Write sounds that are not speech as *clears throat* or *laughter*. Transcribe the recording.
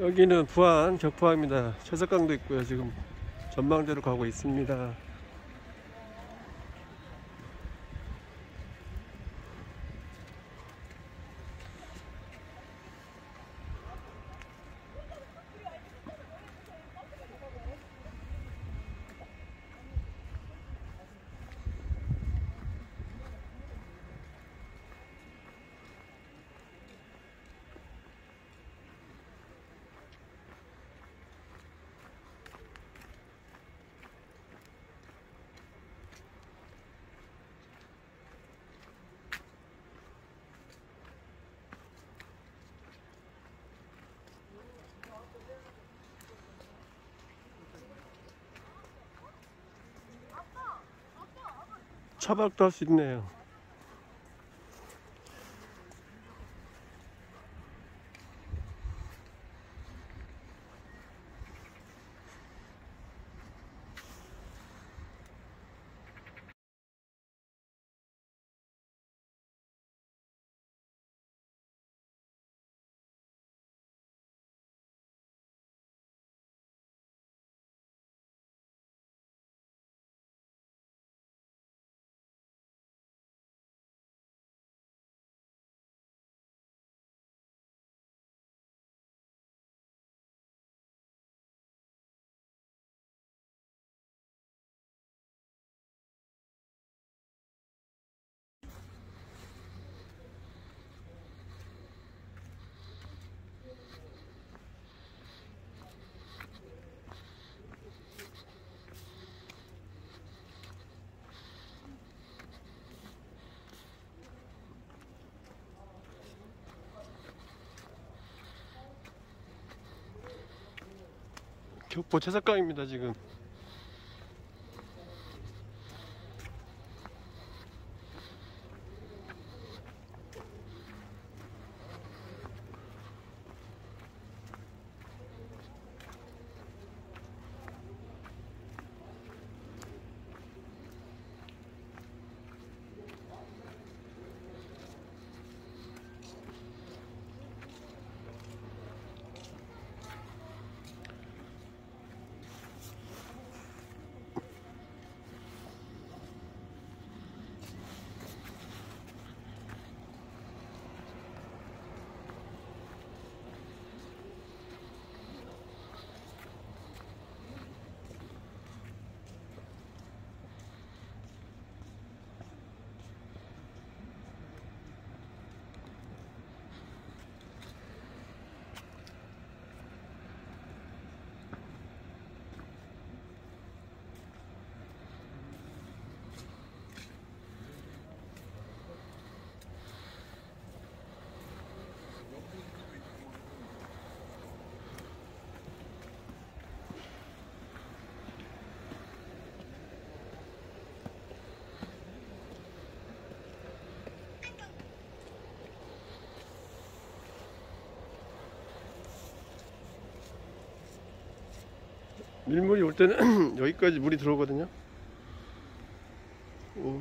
여기는 부안 격포항입니다. 채석강도 있고요. 지금 전망대로 가고 있습니다. 차박도 할 수 있네요. 격포 채석강입니다. 지금. 밀물이 올 때는 *clears throat* 여기까지 물이 들어오거든요 오.